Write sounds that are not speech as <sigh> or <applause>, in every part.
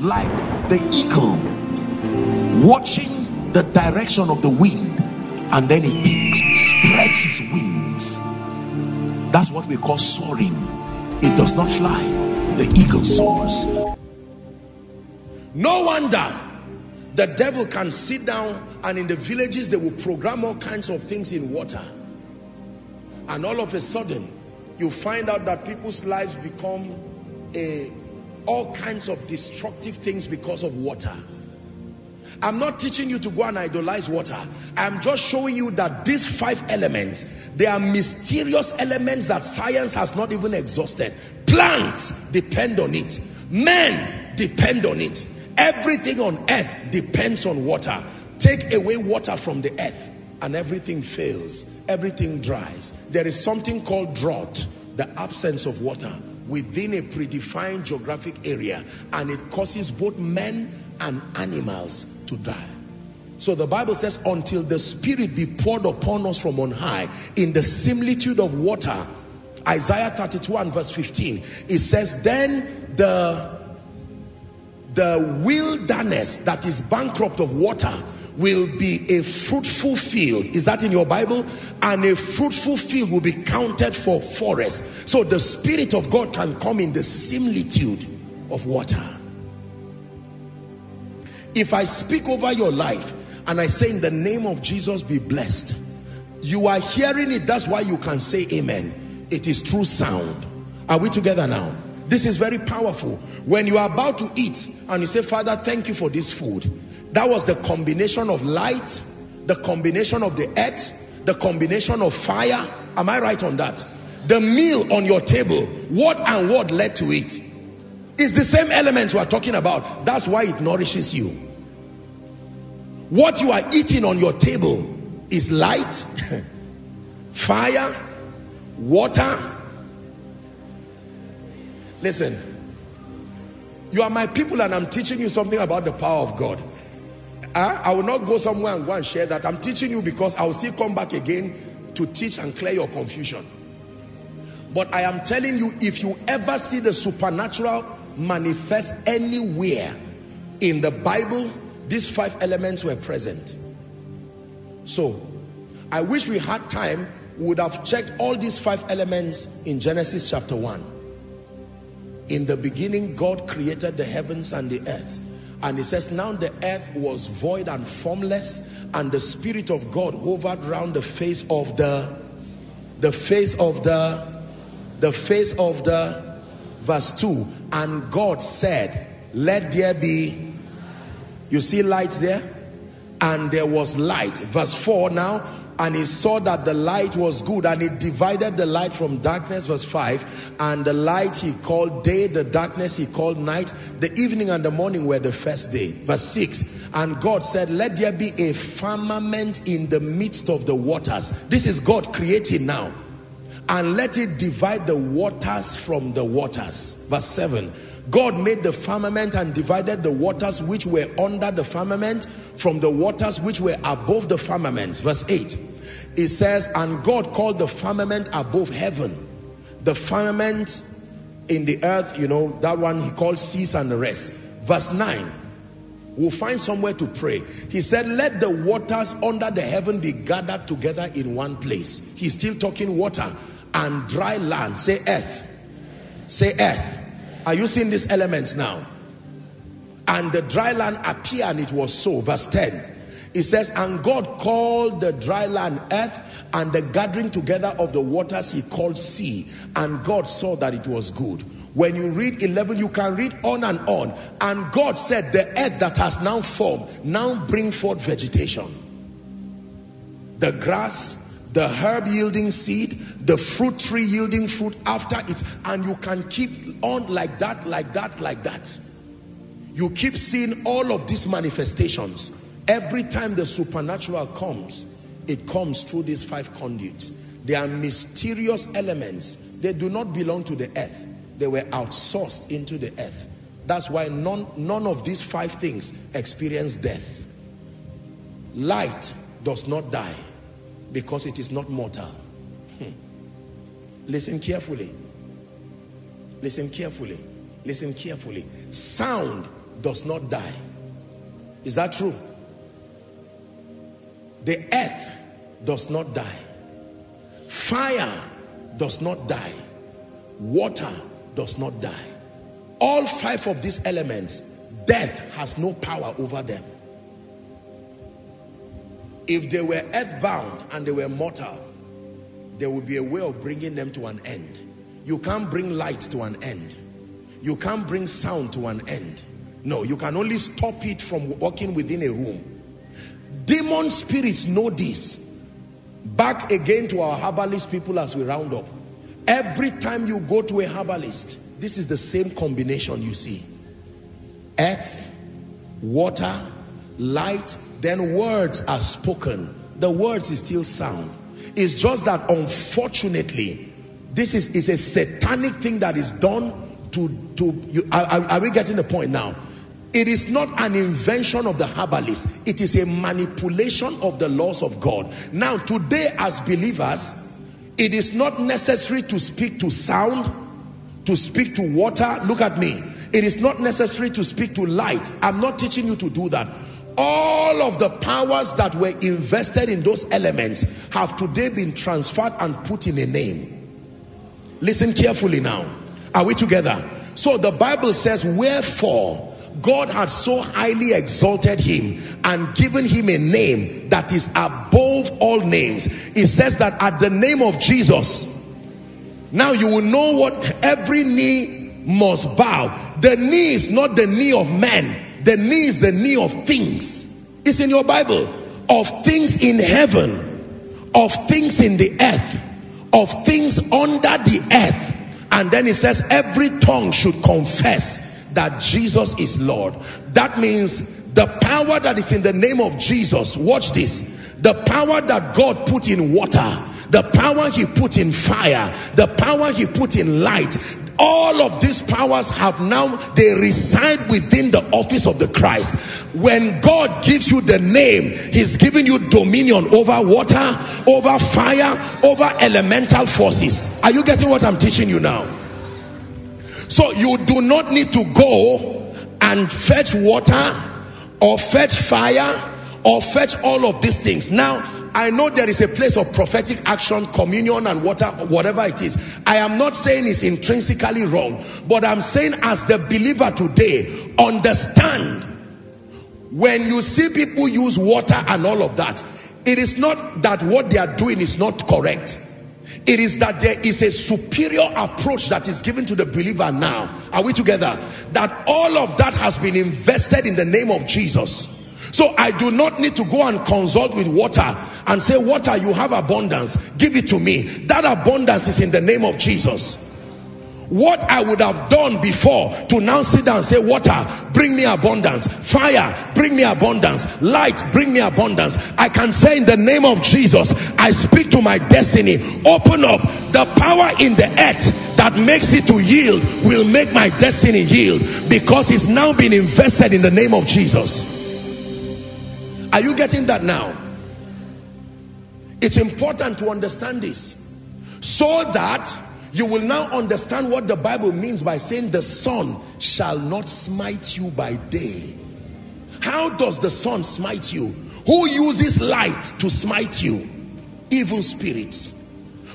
like the eagle watching the direction of the wind and then it peaks, spreads its wings. That's what we call soaring. It does not fly. The eagle soars. No wonder the devil can sit down and in the villages they will program all kinds of things in water. And all of a sudden, you find out that people's lives become a, all kinds of destructive things because of water. I'm not teaching you to go and idolize water. I'm just showing you that these five elements, they are mysterious elements that science has not even exhausted. Plants depend on it. Men depend on it. Everything on earth depends on water. Take away water from the earth and everything fails. Everything dries. There is something called drought, the absence of water within a predefined geographic area and it causes both men and animals to die. So the Bible says, until the Spirit be poured upon us from on high in the similitude of water. Isaiah 32 and verse 15. It says, then the, the wilderness that is bankrupt of water will be a fruitful field. Is that in your Bible? And a fruitful field will be counted for forest. So the Spirit of God can come in the similitude of water. If I speak over your life and I say in the name of Jesus be blessed, you are hearing it. That's why you can say amen. It is true sound. Are we together now? This is very powerful. When you are about to eat and you say, Father, thank you for this food. That was the combination of light, the combination of the earth, the combination of fire. Am I right on that? The meal on your table, what and what led to it? It's the same elements we are talking about. That's why it nourishes you. What you are eating on your table is light, <laughs> fire, water. Listen, you are my people and I'm teaching you something about the power of God. I, I will not go somewhere and go and share that. I'm teaching you because I will still come back again to teach and clear your confusion. But I am telling you, if you ever see the supernatural manifest anywhere in the Bible, these five elements were present. So, I wish we had time, we would have checked all these five elements in Genesis chapter 1. In the beginning, God created the heavens and the earth. And he says, now the earth was void and formless, and the Spirit of God hovered around the face of the, the face of the, the face of the, verse 2. And God said, let there be, you see light there? And there was light. Verse 4 now, and he saw that the light was good and he divided the light from darkness verse 5 and the light he called day the darkness he called night. The evening and the morning were the first day. Verse 6 and God said let there be a firmament in the midst of the waters. This is God creating now. And let it divide the waters from the waters. Verse 7 God made the firmament and divided the waters which were under the firmament from the waters which were above the firmament. Verse 8. It says, and God called the firmament above heaven. The firmament in the earth, you know, that one he called seas and the rest. Verse 9. We'll find somewhere to pray. He said, let the waters under the heaven be gathered together in one place. He's still talking water and dry land. Say earth. Say earth. Are you seeing these elements now? And the dry land appeared and it was so. Verse 10. It says, and God called the dry land earth and the gathering together of the waters he called sea. And God saw that it was good. When you read 11, you can read on and on. And God said, the earth that has now formed, now bring forth vegetation. The grass, the herb yielding seed, the fruit tree yielding fruit after it. And you can keep on like that, like that, like that. You keep seeing all of these manifestations. Every time the supernatural comes, it comes through these five conduits. They are mysterious elements. They do not belong to the earth. They were outsourced into the earth. That's why none, none of these five things experience death. Light does not die because it is not mortal. Hmm. Listen carefully. Listen carefully. Listen carefully. Sound does not die. Is that true? The earth does not die. Fire does not die. Water does not die. All five of these elements, death has no power over them. If they were earthbound and they were mortal, there would be a way of bringing them to an end. You can't bring light to an end. You can't bring sound to an end. No, you can only stop it from walking within a room. Demon spirits know this. Back again to our herbalist people as we round up. Every time you go to a herbalist, this is the same combination you see. Earth, water, light, then words are spoken. The words is still sound. It's just that unfortunately, this is, is a satanic thing that is done to, to you, are, are we getting the point now? It is not an invention of the herbalist. It is a manipulation of the laws of God. Now, today as believers, it is not necessary to speak to sound, to speak to water. Look at me. It is not necessary to speak to light. I'm not teaching you to do that. All of the powers that were invested in those elements have today been transferred and put in a name. Listen carefully now. Are we together? So the Bible says, wherefore God had so highly exalted him and given him a name that is above all names. It says that at the name of Jesus, now you will know what every knee must bow. The knee is not the knee of man. The knee is the knee of things. It's in your Bible. Of things in heaven. Of things in the earth. Of things under the earth. And then it says every tongue should confess that Jesus is Lord. That means the power that is in the name of Jesus, watch this, the power that God put in water, the power he put in fire, the power he put in light, all of these powers have now, they reside within the office of the Christ. When God gives you the name, he's giving you dominion over water, over fire, over elemental forces. Are you getting what I'm teaching you now? So you do not need to go and fetch water or fetch fire or fetch all of these things. Now, I know there is a place of prophetic action, communion and water, whatever it is. I am not saying it's intrinsically wrong, but I'm saying as the believer today, understand when you see people use water and all of that, it is not that what they are doing is not correct. It is that there is a superior approach that is given to the believer now. Are we together? That all of that has been invested in the name of Jesus. So I do not need to go and consult with water and say, water, you have abundance. Give it to me. That abundance is in the name of Jesus. What I would have done before to now sit down and say, water, bring me abundance. Fire, bring me abundance. Light, bring me abundance. I can say in the name of Jesus, I speak to my destiny. Open up the power in the earth that makes it to yield will make my destiny yield because it's now been invested in the name of Jesus. Are you getting that now? It's important to understand this so that you will now understand what the Bible means by saying the sun shall not smite you by day. How does the sun smite you? Who uses light to smite you? Evil spirits.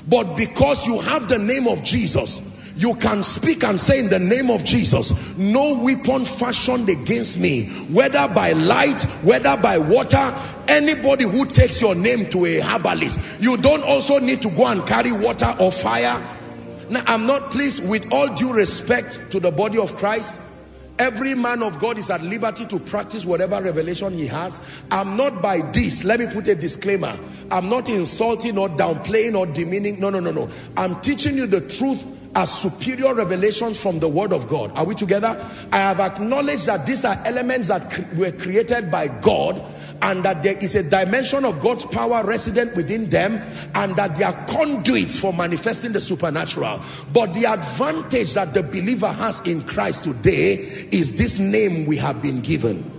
But because you have the name of Jesus, you can speak and say in the name of Jesus, no weapon fashioned against me, whether by light, whether by water, anybody who takes your name to a herbalist, you don't also need to go and carry water or fire now, I'm not pleased with all due respect to the body of Christ. Every man of God is at liberty to practice whatever revelation he has. I'm not by this. Let me put a disclaimer. I'm not insulting or downplaying or demeaning. No, no, no, no. I'm teaching you the truth as superior revelations from the word of God. Are we together? I have acknowledged that these are elements that were created by God and that there is a dimension of God's power resident within them and that they are conduits for manifesting the supernatural. But the advantage that the believer has in Christ today is this name we have been given.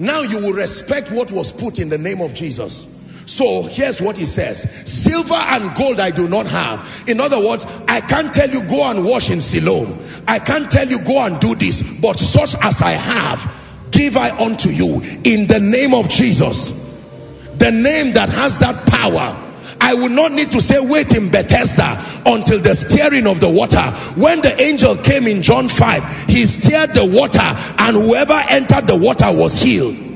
Now you will respect what was put in the name of Jesus. So here's what he says. Silver and gold I do not have. In other words, I can't tell you go and wash in Siloam. I can't tell you go and do this. But such as I have, give I unto you in the name of Jesus. The name that has that power. I will not need to say wait in Bethesda until the stirring of the water. When the angel came in John 5, he stirred the water and whoever entered the water was healed.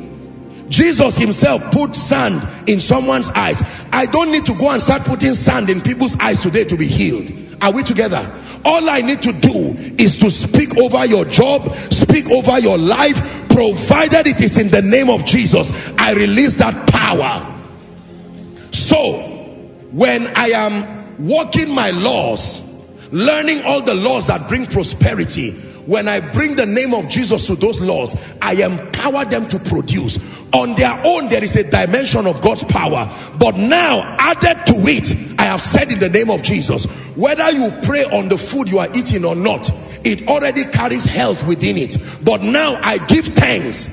Jesus himself put sand in someone's eyes. I don't need to go and start putting sand in people's eyes today to be healed. Are we together? All I need to do is to speak over your job, speak over your life, provided it is in the name of Jesus. I release that power. So, when I am walking my laws, learning all the laws that bring prosperity, when I bring the name of Jesus to those laws, I empower them to produce. On their own, there is a dimension of God's power. But now, added to it, I have said in the name of Jesus, whether you pray on the food you are eating or not, it already carries health within it. But now I give thanks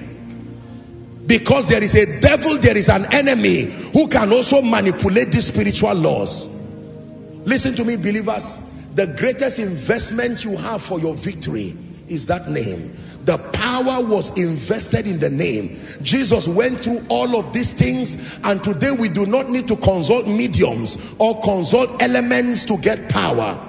because there is a devil, there is an enemy who can also manipulate these spiritual laws. Listen to me, believers. The greatest investment you have for your victory is that name. The power was invested in the name. Jesus went through all of these things and today we do not need to consult mediums or consult elements to get power.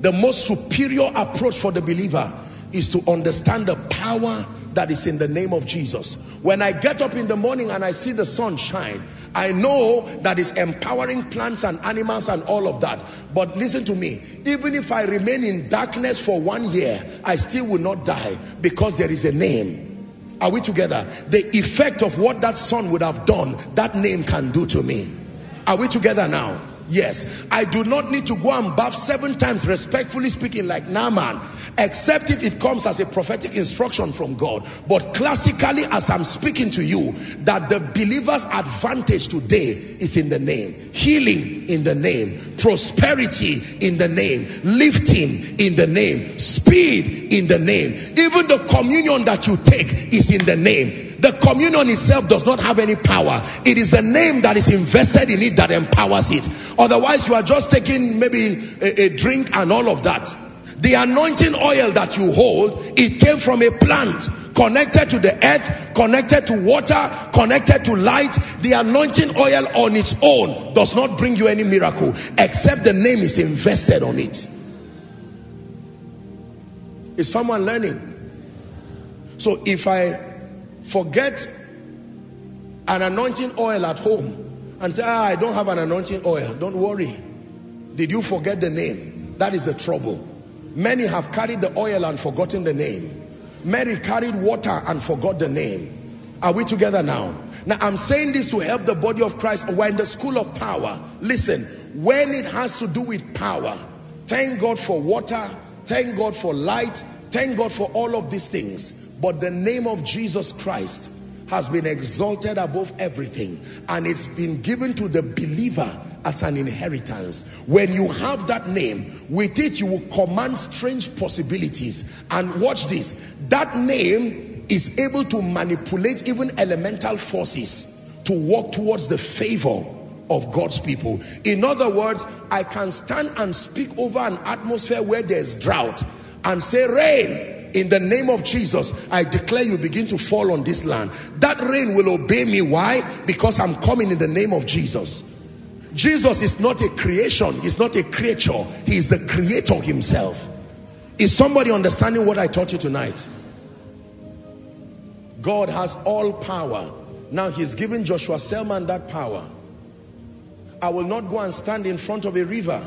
The most superior approach for the believer is to understand the power that is in the name of Jesus. When I get up in the morning and I see the sun shine, I know that is empowering plants and animals and all of that. But listen to me, even if I remain in darkness for one year, I still will not die because there is a name. Are we together? The effect of what that sun would have done, that name can do to me. Are we together now? Yes, I do not need to go and bath seven times, respectfully speaking, like Naaman, except if it comes as a prophetic instruction from God. But classically, as I'm speaking to you, that the believer's advantage today is in the name, healing in the name, prosperity in the name, lifting in the name, speed in the name. Even the communion that you take is in the name. The communion itself does not have any power. It is the name that is invested in it that empowers it. Otherwise, you are just taking maybe a, a drink and all of that. The anointing oil that you hold, it came from a plant connected to the earth, connected to water, connected to light. The anointing oil on its own does not bring you any miracle except the name is invested on it. Is someone learning? So if I forget an anointing oil at home and say, ah, I don't have an anointing oil. Don't worry. Did you forget the name? That is the trouble. Many have carried the oil and forgotten the name. Mary carried water and forgot the name. Are we together now? Now I'm saying this to help the body of Christ. We're in the school of power. Listen, when it has to do with power, thank God for water, thank God for light, thank God for all of these things. But the name of Jesus Christ has been exalted above everything and it's been given to the believer as an inheritance. When you have that name, with it you will command strange possibilities. And watch this, that name is able to manipulate even elemental forces to walk towards the favor of God's people. In other words, I can stand and speak over an atmosphere where there's drought and say rain in the name of Jesus, I declare you begin to fall on this land. That rain will obey me. Why? Because I'm coming in the name of Jesus. Jesus is not a creation. He's not a creature. He is the creator himself. Is somebody understanding what I taught you tonight? God has all power. Now he's given Joshua Selman that power. I will not go and stand in front of a river,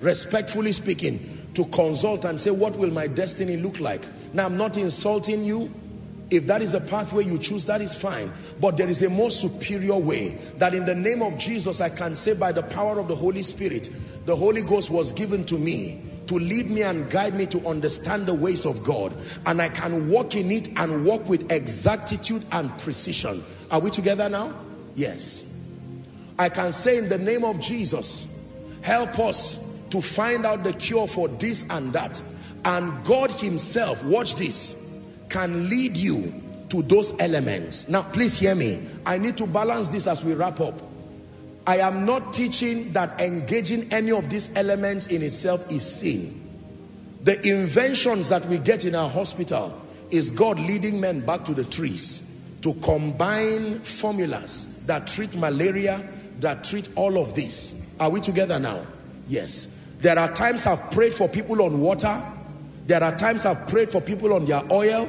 respectfully speaking, to consult and say, what will my destiny look like? Now, I'm not insulting you. If that is the pathway you choose, that is fine. But there is a more superior way that in the name of Jesus, I can say by the power of the Holy Spirit, the Holy Ghost was given to me to lead me and guide me to understand the ways of God. And I can walk in it and walk with exactitude and precision. Are we together now? Yes. I can say in the name of Jesus, help us to find out the cure for this and that. And God himself, watch this, can lead you to those elements. Now, please hear me. I need to balance this as we wrap up. I am not teaching that engaging any of these elements in itself is sin. The inventions that we get in our hospital is God leading men back to the trees to combine formulas that treat malaria, that treat all of this. Are we together now? Yes. There are times I've prayed for people on water. There are times I've prayed for people on their oil.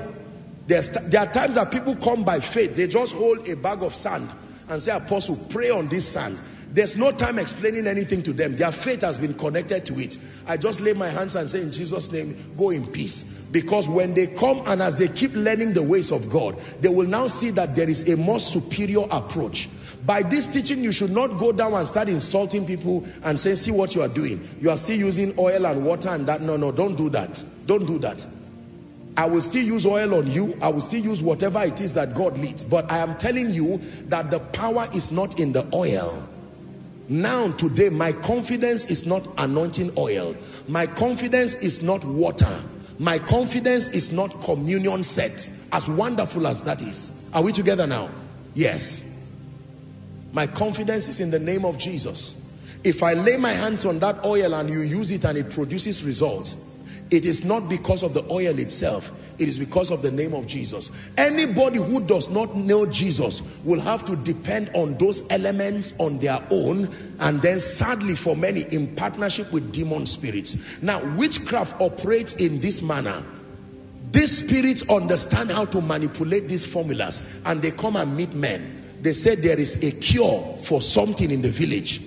There's, there are times that people come by faith. They just hold a bag of sand and say, Apostle, pray on this sand. There's no time explaining anything to them. Their faith has been connected to it. I just lay my hands and say in Jesus' name, go in peace. Because when they come and as they keep learning the ways of God, they will now see that there is a more superior approach. By this teaching, you should not go down and start insulting people and say, see what you are doing. You are still using oil and water and that. No, no, don't do that. Don't do that. I will still use oil on you. I will still use whatever it is that God leads. But I am telling you that the power is not in the oil. Now, today, my confidence is not anointing oil. My confidence is not water. My confidence is not communion set. As wonderful as that is. Are we together now? Yes. My confidence is in the name of Jesus. If I lay my hands on that oil and you use it and it produces results, it is not because of the oil itself. It is because of the name of Jesus. Anybody who does not know Jesus will have to depend on those elements on their own and then sadly for many in partnership with demon spirits. Now witchcraft operates in this manner. These spirits understand how to manipulate these formulas and they come and meet men. They said there is a cure for something in the village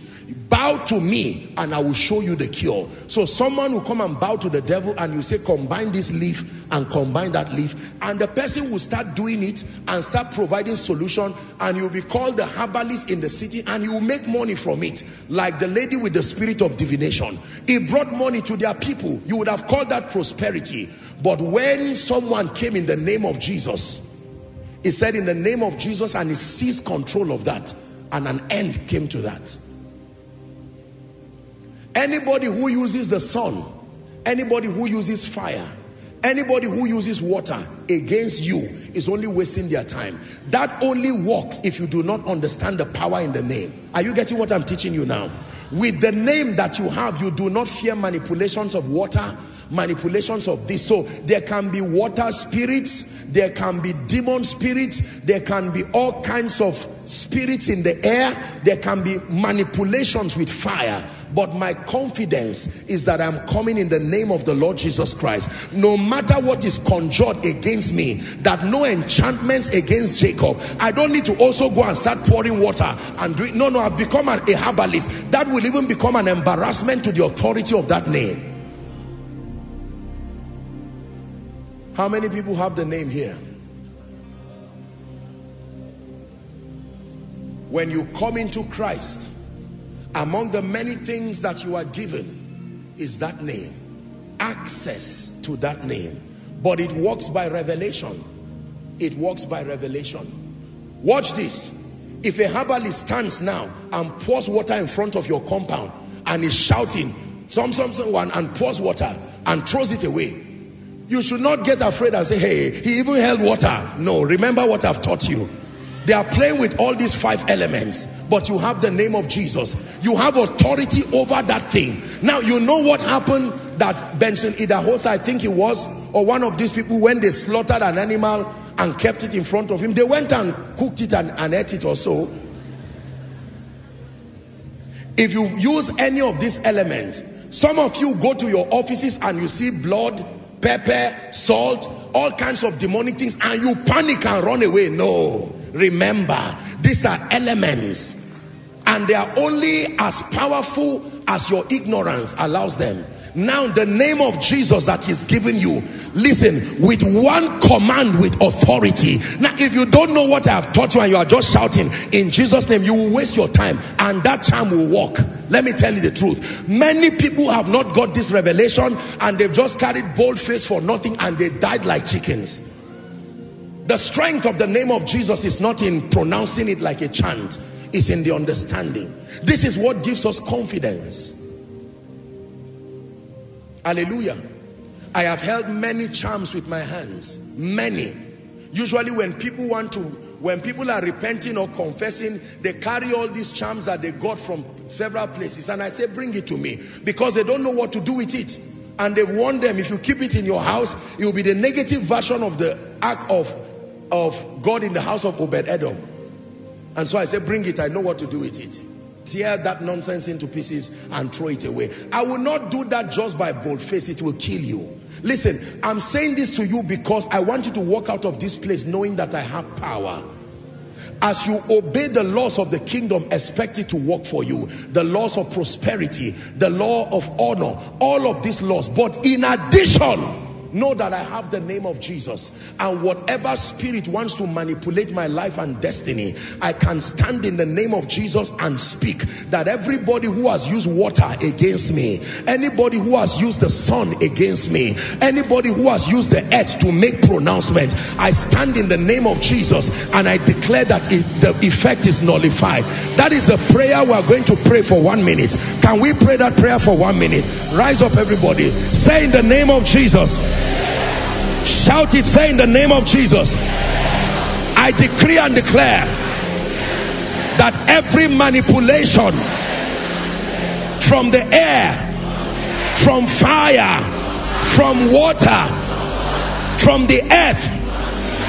bow to me and I will show you the cure. So someone will come and bow to the devil and you say combine this leaf and combine that leaf and the person will start doing it and start providing solution and you'll be called the herbalist in the city and you will make money from it like the lady with the spirit of divination. It brought money to their people. You would have called that prosperity. But when someone came in the name of Jesus, he said in the name of Jesus and he seized control of that and an end came to that. Anybody who uses the sun, anybody who uses fire, anybody who uses water against you is only wasting their time. That only works if you do not understand the power in the name. Are you getting what I'm teaching you now? With the name that you have, you do not fear manipulations of water, manipulations of this. So there can be water spirits, there can be demon spirits, there can be all kinds of spirits in the air, there can be manipulations with fire. But my confidence is that I'm coming in the name of the Lord Jesus Christ. No matter what is conjured against me, that no enchantments against Jacob. I don't need to also go and start pouring water and drink. No, no, I've become an, a herbalist. That will even become an embarrassment to the authority of that name. How many people have the name here? When you come into Christ, among the many things that you are given is that name. Access to that name. But it works by revelation. It works by revelation. Watch this. If a herbalist stands now and pours water in front of your compound and is shouting, some, some, someone and pours water and throws it away, you should not get afraid and say, hey, he even held water. No, remember what I've taught you. They are playing with all these five elements, but you have the name of Jesus. You have authority over that thing. Now, you know what happened that Benson Idahosa, I think he was, or one of these people, when they slaughtered an animal and kept it in front of him, they went and cooked it and, and ate it or so. If you use any of these elements, some of you go to your offices and you see blood, pepper, salt, all kinds of demonic things, and you panic and run away. No. Remember, these are elements and they are only as powerful as your ignorance allows them. Now the name of Jesus that he's given you, listen, with one command with authority. Now if you don't know what I have taught you and you are just shouting in Jesus name, you will waste your time and that charm will work. Let me tell you the truth. Many people have not got this revelation and they've just carried bold face for nothing and they died like chickens. The strength of the name of Jesus is not in pronouncing it like a chant. It's in the understanding. This is what gives us confidence. Hallelujah. I have held many charms with my hands. Many. Usually when people want to, when people are repenting or confessing, they carry all these charms that they got from several places. And I say, bring it to me because they don't know what to do with it. And they've warned them, if you keep it in your house, it will be the negative version of the act of, of God in the house of Obed Edom. And so I say, bring it. I know what to do with it tear that nonsense into pieces and throw it away. I will not do that just by bold face. It will kill you. Listen, I'm saying this to you because I want you to walk out of this place knowing that I have power. As you obey the laws of the kingdom, expect it to work for you. The laws of prosperity, the law of honor, all of these laws. But in addition, know that I have the name of Jesus. And whatever spirit wants to manipulate my life and destiny I can stand in the name of Jesus and speak that everybody who has used water against me anybody who has used the sun against me anybody who has used the earth to make pronouncement I stand in the name of Jesus and I declare that it, the effect is nullified. That is the prayer we are going to pray for one minute. Can we pray that prayer for one minute? Rise up everybody. Say in the name of Jesus Shout it, say in the name of Jesus. I decree and declare that every manipulation from the air, from fire, from water, from the earth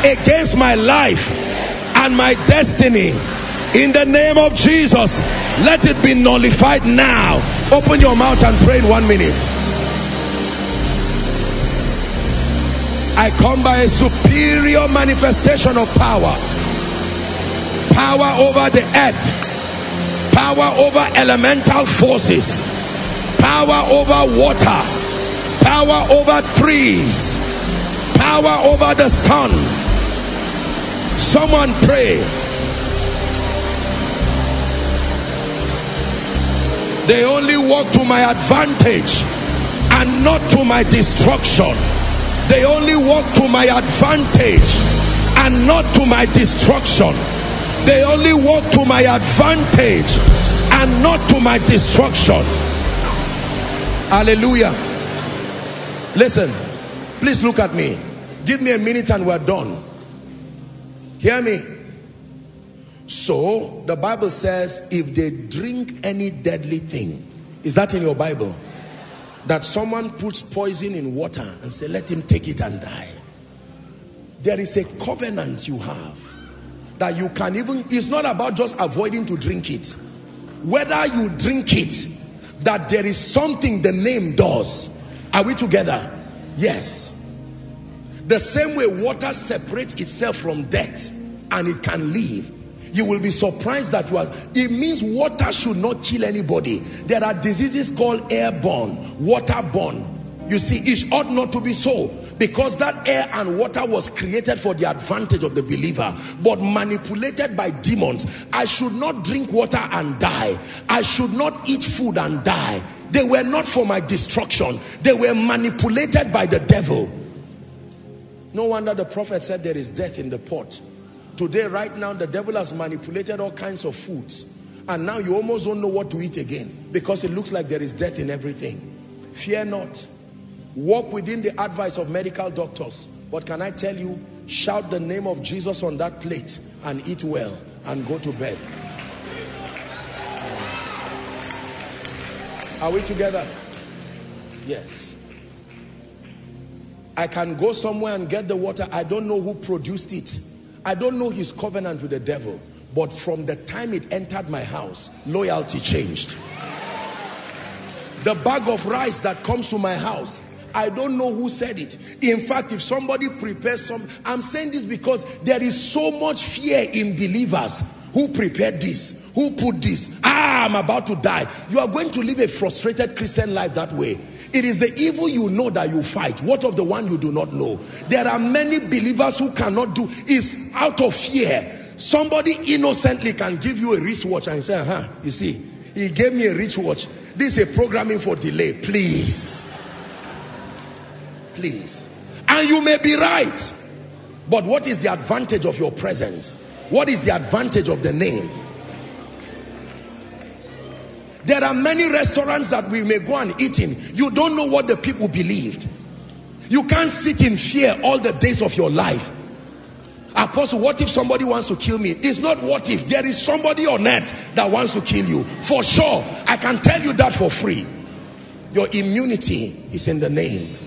against my life and my destiny in the name of Jesus let it be nullified now open your mouth and pray in one minute I come by a superior manifestation of power. Power over the earth. Power over elemental forces. Power over water. Power over trees. Power over the sun. Someone pray. They only work to my advantage and not to my destruction. They only work to my advantage and not to my destruction. They only work to my advantage and not to my destruction. Hallelujah. Listen, please look at me. Give me a minute and we're done. Hear me. So, the Bible says, if they drink any deadly thing, is that in your Bible? That someone puts poison in water and say let him take it and die. There is a covenant you have that you can even it's not about just avoiding to drink it. Whether you drink it that there is something the name does. Are we together? Yes. The same way water separates itself from death and it can live you will be surprised that you are it means water should not kill anybody. There are diseases called airborne waterborne you see it ought not to be so because that air and water was created for the advantage of the believer but manipulated by demons. I should not drink water and die. I should not eat food and die. They were not for my destruction. They were manipulated by the devil. No wonder the prophet said there is death in the pot Today, right now, the devil has manipulated all kinds of foods. And now you almost don't know what to eat again because it looks like there is death in everything. Fear not. Walk within the advice of medical doctors. But can I tell you, shout the name of Jesus on that plate and eat well and go to bed. Are we together? Yes. I can go somewhere and get the water. I don't know who produced it. I don't know his covenant with the devil, but from the time it entered my house, loyalty changed. The bag of rice that comes to my house, I don't know who said it. In fact, if somebody prepares some, I'm saying this because there is so much fear in believers. Who prepared this? Who put this? Ah, I'm about to die. You are going to live a frustrated Christian life that way. It is the evil you know that you fight. What of the one you do not know? There are many believers who cannot do is out of fear. Somebody innocently can give you a wristwatch and say, huh, you see, he gave me a wristwatch. This is a programming for delay. Please. Please. And you may be right. But what is the advantage of your presence? What is the advantage of the name? There are many restaurants that we may go and eat in. You don't know what the people believed. You can't sit in fear all the days of your life. Apostle, what if somebody wants to kill me? It's not what if. There is somebody on earth that wants to kill you. For sure. I can tell you that for free. Your immunity is in the name.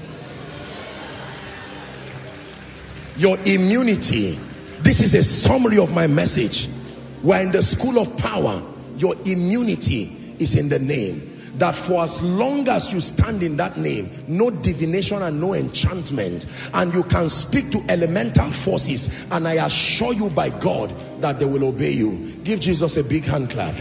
Your immunity. This is a summary of my message. We're in the school of power. Your immunity is in the name that for as long as you stand in that name, no divination and no enchantment, and you can speak to elemental forces, and I assure you by God that they will obey you. Give Jesus a big hand clap.